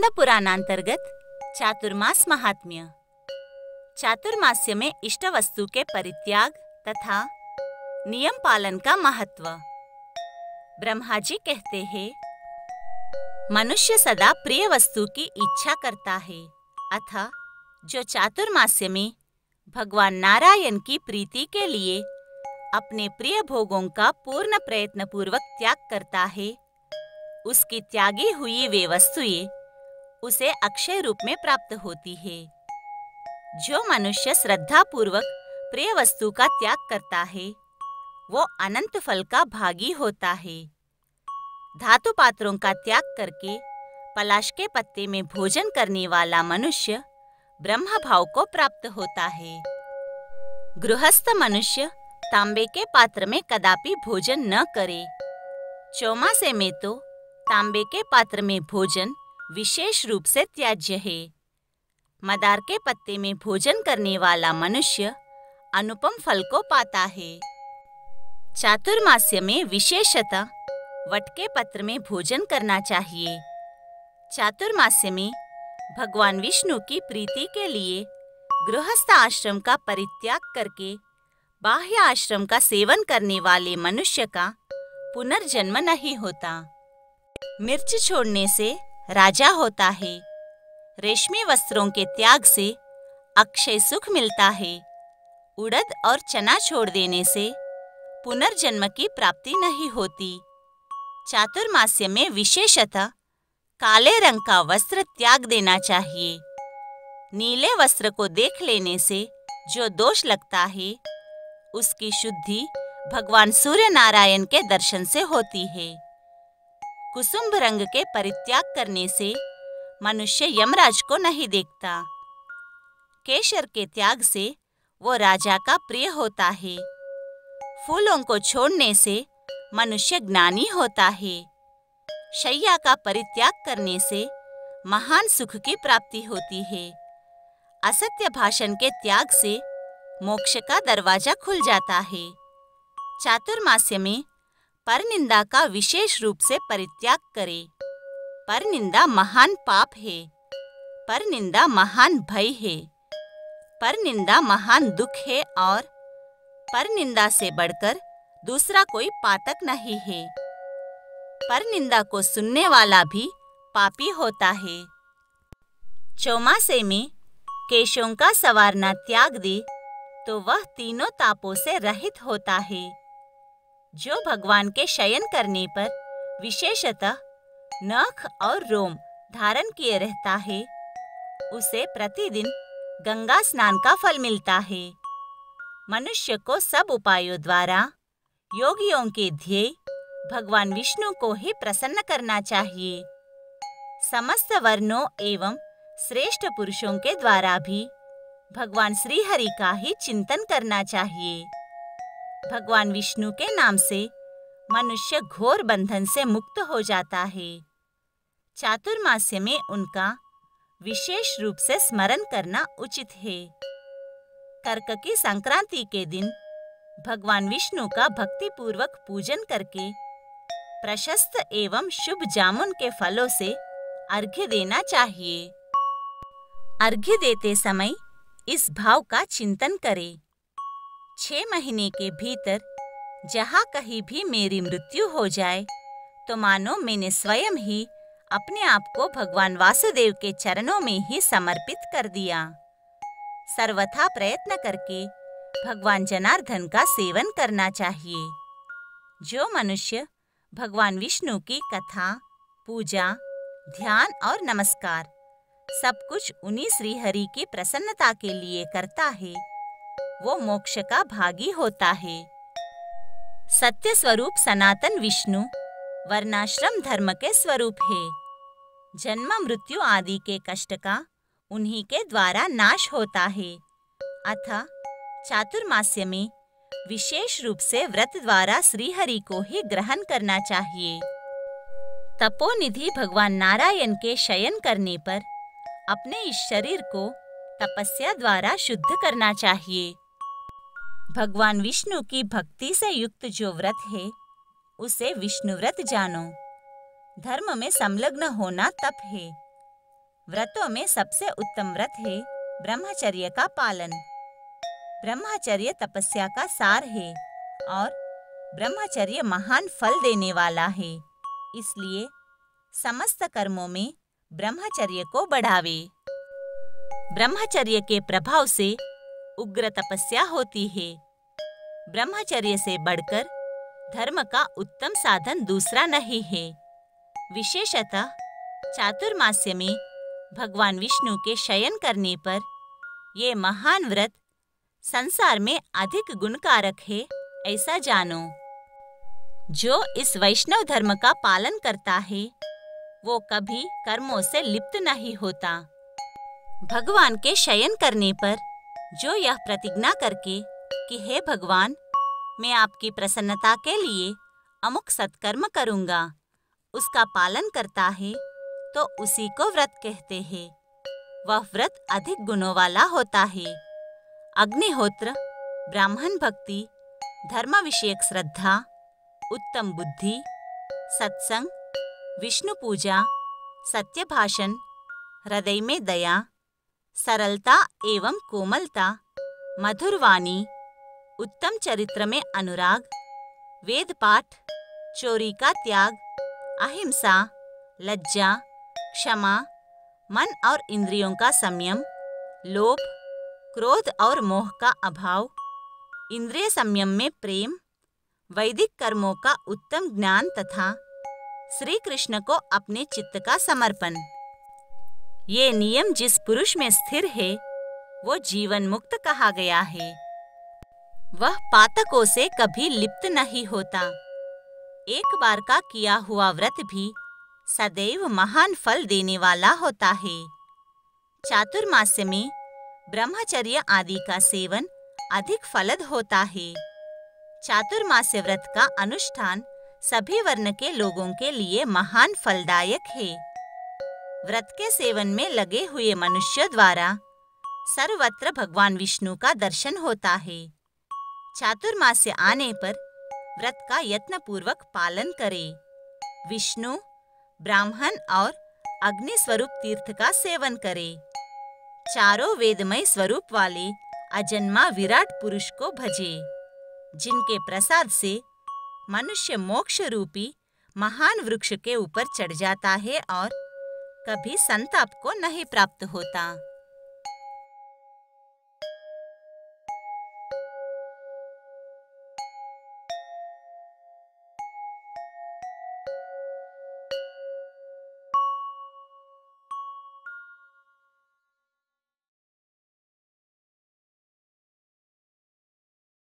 स्कंद पुराणांतर्गत चातुर्मास महात्म्य। चातुर्मास्य में इष्ट वस्तु के परित्याग तथा नियम पालन का महत्व। ब्रह्मा जी कहते हैं, मनुष्य सदा प्रिय वस्तु की इच्छा करता है अतः जो चातुर्मास्य में भगवान नारायण की प्रीति के लिए अपने प्रिय भोगों का पूर्ण प्रयत्न पूर्वक त्याग करता है, उसकी त्यागी हुई वे वस्तुएँ उसे अक्षय रूप में प्राप्त होती है, जो मनुष्य श्रद्धा पूर्वक प्रिय वस्तु का त्याग करता है। वो अनंत फल का भागी होता है। धातु पात्रों का त्याग करके पलाश के पत्ते में भोजन करने वाला मनुष्य ब्रह्म भाव को प्राप्त होता है। गृहस्थ मनुष्य तांबे के पात्र में कदापि भोजन न करे। चौमासे में तो तांबे के पात्र में भोजन विशेष रूप से त्याज्य है। मदार के पत्ते में भोजन करने वाला मनुष्य अनुपम फल को पाता है। चातुर्मास्य में विशेषतः वट के पत्र में भोजन करना चाहिए। चातुर्मास्य में भगवान विष्णु की प्रीति के लिए गृहस्थ आश्रम का परित्याग करके बाह्य आश्रम का सेवन करने वाले मनुष्य का पुनर्जन्म नहीं होता। मिर्च छोड़ने से राजा होता है। रेशमी वस्त्रों के त्याग से अक्षय सुख मिलता है। उड़द और चना छोड़ देने से पुनर्जन्म की प्राप्ति नहीं होती। चातुर्मास्य में विशेषतः काले रंग का वस्त्र त्याग देना चाहिए। नीले वस्त्र को देख लेने से जो दोष लगता है, उसकी शुद्धि भगवान सूर्य नारायण के दर्शन से होती है। कुसुम्भ रंग के परित्याग करने से मनुष्य यमराज को नहीं देखता। केशर के त्याग से वो राजा का प्रिय होता है। फूलों को छोड़ने से मनुष्य ज्ञानी होता है। शैया का परित्याग करने से महान सुख की प्राप्ति होती है। असत्य भाषण के त्याग से मोक्ष का दरवाज़ा खुल जाता है। चातुर्मास्य में पर निंदा का विशेष रूप से परित्याग करे। पर निंदा महान पाप है। पर निंदा महान भय है। पर निंदा महान दुख है और पर निंदा से बढ़कर दूसरा कोई पातक नहीं है। पर निंदा को सुनने वाला भी पापी होता है। चौमासे में केशों का सवारना त्याग दे तो वह तीनों तापों से रहित होता है। जो भगवान के शयन करने पर विशेषतः नख और रोम धारण किए रहता है, उसे प्रतिदिन गंगा स्नान का फल मिलता है। मनुष्य को सब उपायों द्वारा योगियों के ध्येय भगवान विष्णु को ही प्रसन्न करना चाहिए। समस्त वर्णों एवं श्रेष्ठ पुरुषों के द्वारा भी भगवान श्री हरि का ही चिंतन करना चाहिए। भगवान विष्णु के नाम से मनुष्य घोर बंधन से मुक्त हो जाता है। चातुर्मास्य में उनका विशेष रूप से स्मरण करना उचित है। कर्क की संक्रांति के दिन भगवान विष्णु का भक्ति पूर्वक पूजन करके प्रशस्त एवं शुभ जामुन के फलों से अर्घ्य देना चाहिए। अर्घ्य देते समय इस भाव का चिंतन करें। छह महीने के भीतर जहाँ कहीं भी मेरी मृत्यु हो जाए तो मानो मैंने स्वयं ही अपने आप को भगवान वासुदेव के चरणों में ही समर्पित कर दिया। सर्वथा प्रयत्न करके भगवान जनार्दन का सेवन करना चाहिए। जो मनुष्य भगवान विष्णु की कथा, पूजा, ध्यान और नमस्कार सब कुछ उन्हीं श्रीहरि की प्रसन्नता के लिए करता है वो मोक्ष का भागी होता है। सत्य स्वरूप सनातन विष्णु, वर्णाश्रम धर्म के स्वरूप है। जन्म, मृत्यु आदि के कष्ट का उन्हीं के द्वारा नाश होता है। अतः चातुर्मास्य में विशेष रूप से व्रत द्वारा श्रीहरि को ही ग्रहण करना चाहिए। तपोनिधि भगवान नारायण के शयन करने पर अपने इस शरीर को तपस्या द्वारा शुद्ध करना चाहिए। भगवान विष्णु की भक्ति से युक्त जो व्रत है, उसे विष्णु व्रत जानो। धर्म में संलग्न होना तप है। व्रतों में सबसे उत्तम व्रत है ब्रह्मचर्य का पालन। ब्रह्मचर्य तपस्या का सार है और ब्रह्मचर्य महान फल देने वाला है। इसलिए समस्त कर्मों में ब्रह्मचर्य को बढ़ावे। ब्रह्मचर्य के प्रभाव से उग्र तपस्या होती है। ब्रह्मचर्य से बढ़कर धर्म का उत्तम साधन दूसरा नहीं है। विशेषतः चातुर्मास्य में भगवान विष्णु के शयन करने पर ये महान व्रत संसार में अधिक गुणकारक है, ऐसा जानो। जो इस वैष्णव धर्म का पालन करता है, वो कभी कर्मों से लिप्त नहीं होता। भगवान के शयन करने पर जो यह प्रतिज्ञा करके कि हे भगवान, मैं आपकी प्रसन्नता के लिए अमुक सत्कर्म करूँगा, उसका पालन करता है तो उसी को व्रत कहते हैं। वह व्रत अधिक गुणों वाला होता है। अग्निहोत्र, ब्राह्मण भक्ति, धर्म विषयक श्रद्धा, उत्तम बुद्धि, सत्संग, विष्णु पूजा, सत्य भाषण, हृदय में दया सरलता एवं कोमलता। मधुर वाणी उत्तम चरित्र में अनुराग। वेद पाठ चोरी का त्याग, अहिंसा, लज्जा, क्षमा, मन और इंद्रियों का संयम, लोभ, क्रोध और मोह का अभाव, इंद्रिय संयम में प्रेम, वैदिक कर्मों का उत्तम ज्ञान तथा श्री कृष्ण को अपने चित्त का समर्पण। ये नियम जिस पुरुष में स्थिर है, वो जीवन मुक्त कहा गया है। वह पातकों से कभी लिप्त नहीं होता। एक बार का किया हुआ व्रत भी सदैव महान फल देने वाला होता है। चातुर्मास्य में ब्रह्मचर्य आदि का सेवन अधिक फलद होता है। चातुर्मास्य व्रत का अनुष्ठान सभी वर्ण के लोगों के लिए महान फलदायक है। व्रत के सेवन में लगे हुए मनुष्य द्वारा सर्वत्र भगवान विष्णु का दर्शन होता है। चातुर्मास्य आने पर व्रत का यत्न पूर्वक पालन करें। विष्णु, ब्राह्मण और अग्नि स्वरूप तीर्थ का सेवन करें। चारों वेदमय स्वरूप वाले अजन्मा विराट पुरुष को भजे, जिनके प्रसाद से मनुष्य मोक्ष रूपी महान वृक्ष के ऊपर चढ़ जाता है और कभी संताप को नहीं प्राप्त होता।